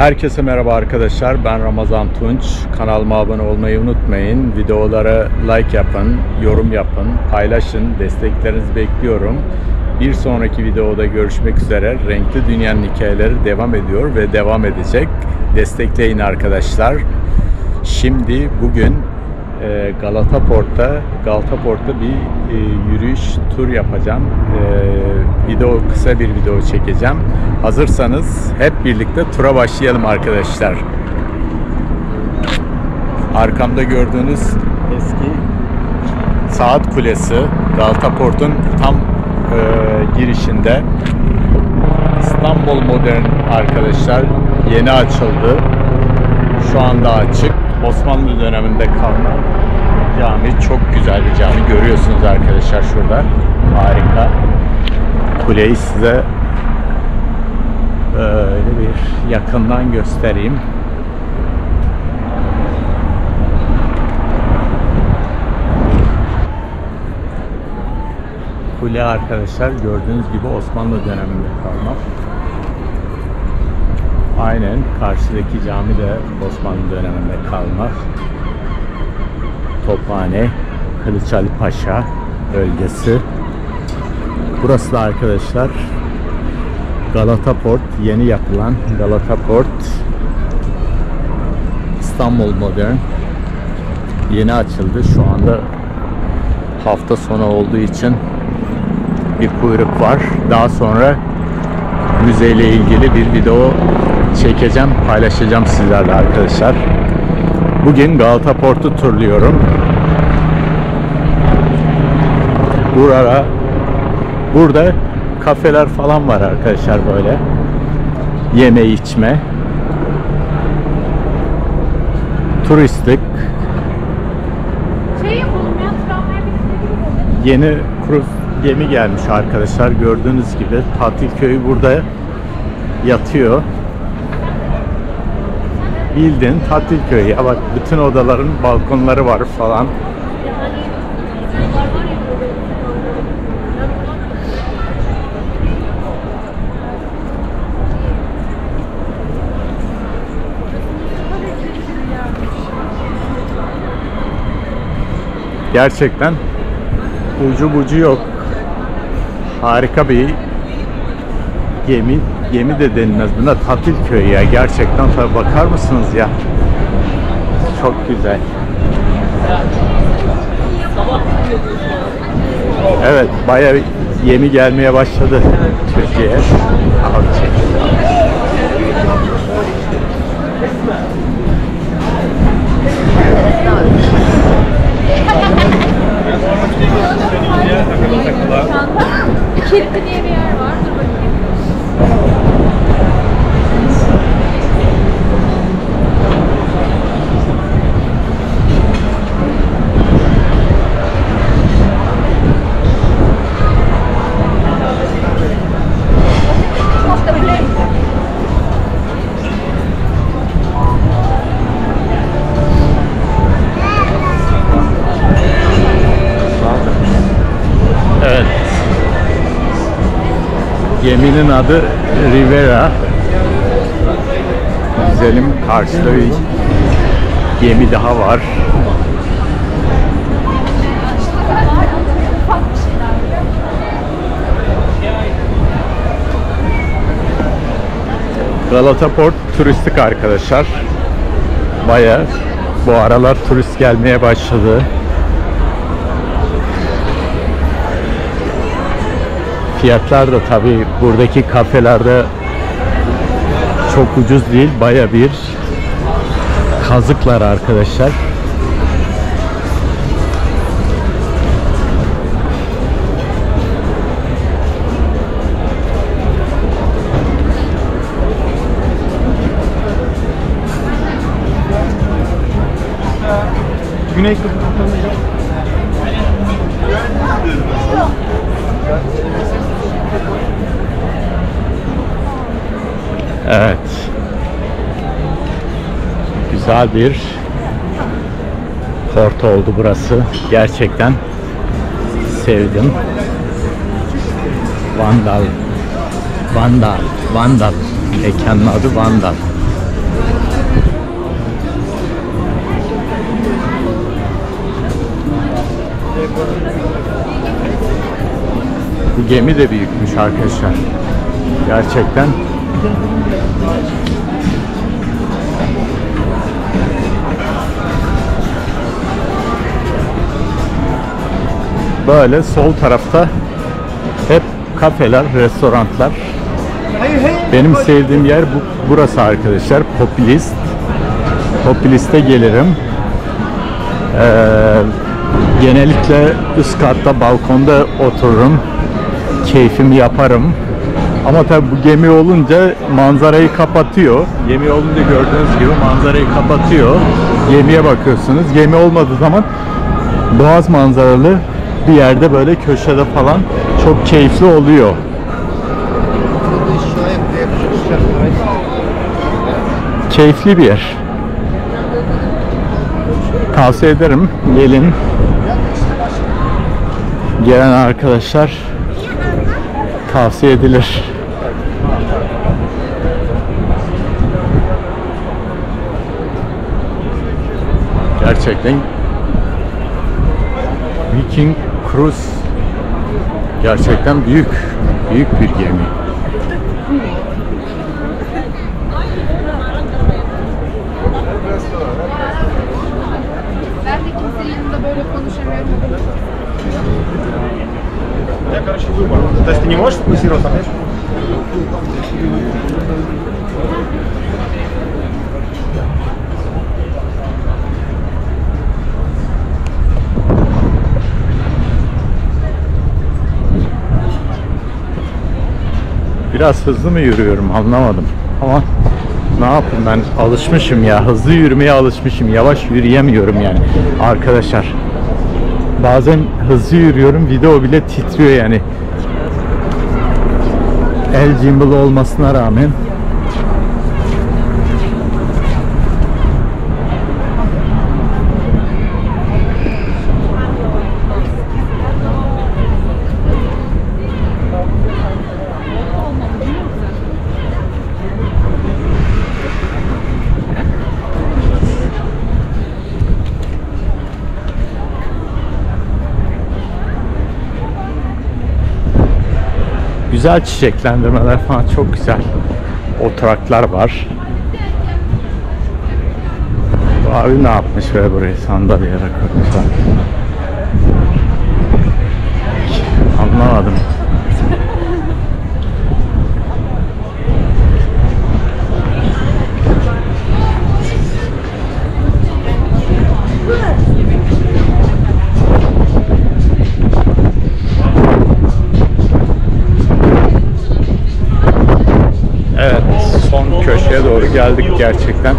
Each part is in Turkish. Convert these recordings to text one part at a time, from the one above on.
Herkese merhaba arkadaşlar. Ben Ramazan Tunç. Kanalıma abone olmayı unutmayın. Videolara like yapın, yorum yapın, paylaşın. Desteklerinizi bekliyorum. Bir sonraki videoda görüşmek üzere. Renkli Dünyanın hikayeleri devam ediyor ve devam edecek. Destekleyin arkadaşlar. Şimdi bugün e, Galata Port'ta Galata Port'ta bir e, yürüyüş tur yapacağım. E, video kısa bir video çekeceğim. Hazırsanız hep birlikte tura başlayalım arkadaşlar. Arkamda gördüğünüz eski saat kulesi Galata Port'un tam e, girişinde İstanbul Modern arkadaşlar yeni açıldı. Şu anda açık. Osmanlı döneminde kalma cami. Çok güzel bir cami. Görüyorsunuz arkadaşlar şurada. Harika. Kuleyi size böyle bir yakından göstereyim. Kule arkadaşlar gördüğünüz gibi Osmanlı döneminde kalma. Aynen karşıdaki cami de Osmanlı döneminde kalma. Tophane, Kılıç Ali Paşa bölgesi. Burası da arkadaşlar Galata Port, yeni yapılan Galata Port İstanbul Modern yeni açıldı. Şu anda hafta sonu olduğu için bir kuyruk var. Daha sonra müzeyle ilgili bir video çekeceğim, paylaşacağım sizlerle arkadaşlar. Bugün Galata Port'u turluyorum. Burada burada kafeler falan var arkadaşlar böyle. Yeme içme. Turistik. Şey. Yeni kruz gemi gelmiş arkadaşlar. Gördüğünüz gibi tatil köyü burada yatıyor. Bildiğin tatil köyü. Ya bak bütün odaların balkonları var falan. Gerçekten ucu bucu yok. Harika bir gemi. Gemi de denilmez. Buna tatil köyü ya. Gerçekten tabii bakar mısınız ya? Çok güzel. Evet, bayağı yeni gelmeye başladı Türkiye'ye. Kilitli diye bir yer Geminin adı Rivera. Güzelim karşıda bir gemi daha var. Galata Port turistik arkadaşlar. Baya bu aralar turist gelmeye başladı. Fiyatlar da tabii buradaki kafelerde çok ucuz değil. Baya bir kazıklar arkadaşlar. Güney güzel bir port oldu burası. Gerçekten sevdim. Vandal. Vandal. Vandal. Mekanın adı Vandal. Bu gemi de büyükmüş arkadaşlar. Gerçekten Böyle sol tarafta hep kafeler, restoranlar. Benim sevdiğim yer bu, burası arkadaşlar. Popülist. Popüliste gelirim. Ee, genellikle üst katta balkonda otururum. Keyfimi yaparım. Ama tabi bu gemi olunca manzarayı kapatıyor. Gemi olunca gördüğünüz gibi manzarayı kapatıyor. Gemiye bakıyorsunuz. Gemi olmadığı zaman boğaz manzaralı bir yerde böyle köşede falan çok keyifli oluyor. Keyifli bir yer. Tavsiye ederim. Gelin. Gelen arkadaşlar tavsiye edilir. Gerçekten Viking Cruise gerçekten büyük büyük bir gemi. Ben de kimsenin yanında böyle konuşamıyorum. Я, короче, выбор. То есть ты не можешь сфокусироваться, понимаешь? Biraz hızlı mı yürüyorum anlamadım. Ama ne yapayım ben alışmışım ya. Hızlı yürümeye alışmışım. Yavaş yürüyemiyorum yani. Arkadaşlar bazen hızlı yürüyorum. Video bile titriyor yani. El gimbal olmasına rağmen Güzel çiçeklendirmeler falan çok güzel. Oturaklar var. Bu abi ne yapmış ve burayı sandalyeye koymuşlar. Anlamadım. Gerçekten.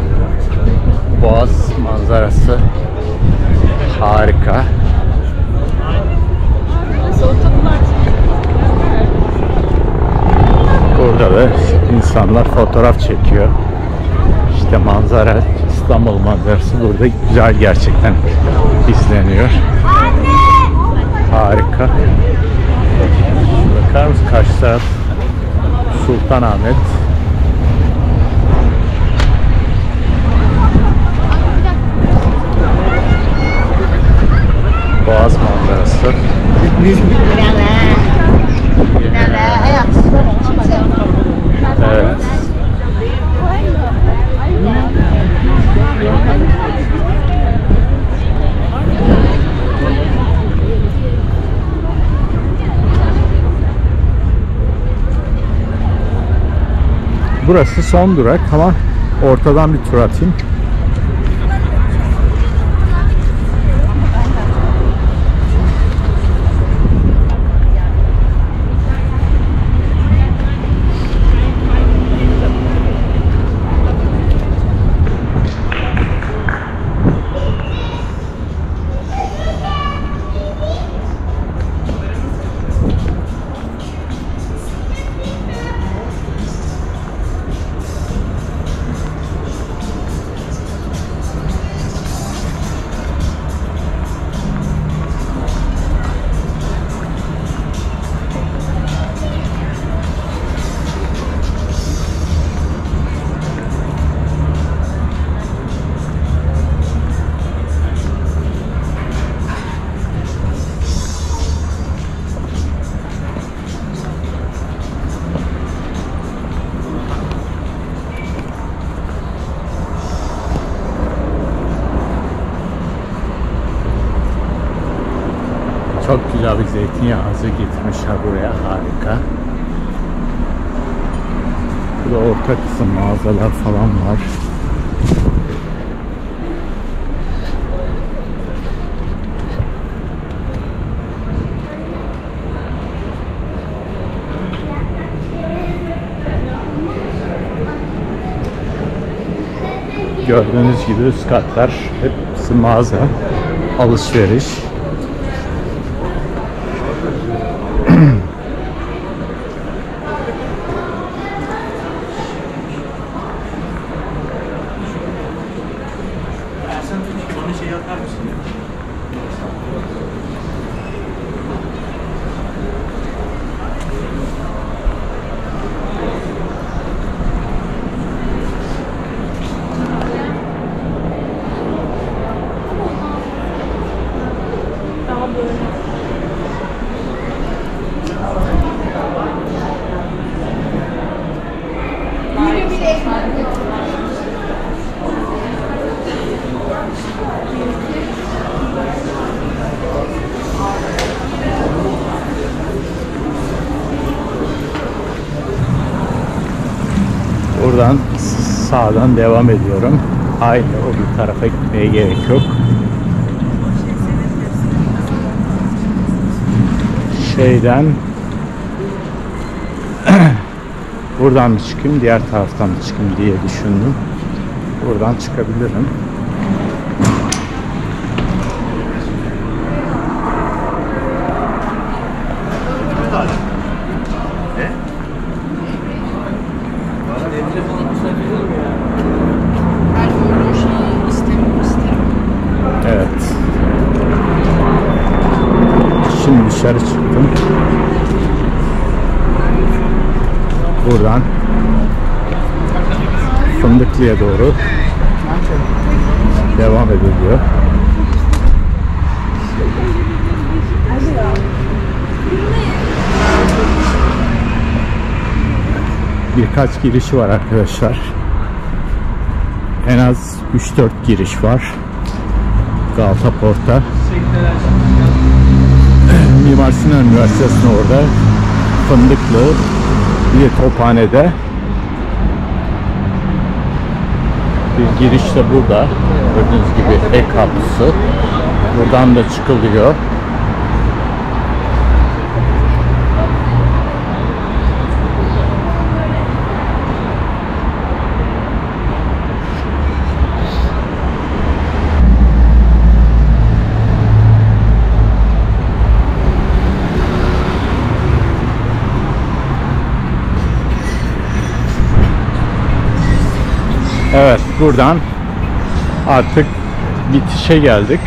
Boğaz manzarası harika. Burada da insanlar fotoğraf çekiyor. İşte manzara, İstanbul manzarası burada güzel gerçekten izleniyor. Harika. Bakar mısın karşı taraf Sultanahmet. Boğaz manzarası. Evet. Burası son durak ama ortadan bir tur atayım. Bir zeytinyağı ağzı getirmişler buraya. Harika. Burada orta kısım mağazalar falan var. Gördüğünüz gibi üst katlar hepsi mağaza, alışveriş. Bana şey atar mısın? Buradan sağdan devam ediyorum. Aynı o bir tarafa gitmeye gerek yok. Şeyden buradan mı çıkayım, diğer taraftan mı çıkayım diye düşündüm. Buradan çıkabilirim. Buradan Fındıklı'ya doğru devam ediliyor. Birkaç girişi var arkadaşlar. En az 3-4 giriş var. Galata Port'a. Mimar Sinan Üniversitesi'nin orada Fındıklı bir tophanede bir giriş de burada. Gördüğünüz gibi ek kapısı. Buradan da çıkılıyor. Evet buradan artık bitişe geldik.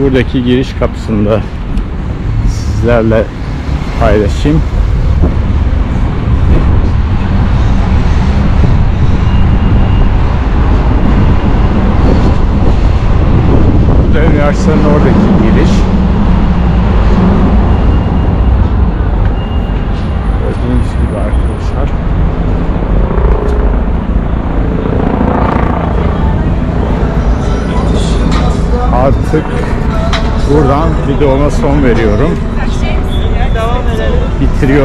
Buradaki giriş kapısında sizlerle paylaşayım. Burada üniversitenin oradaki giriş. Gördüğünüz gibi arkadaşlar. Artık buradan videoma son veriyorum. Bitiriyorum.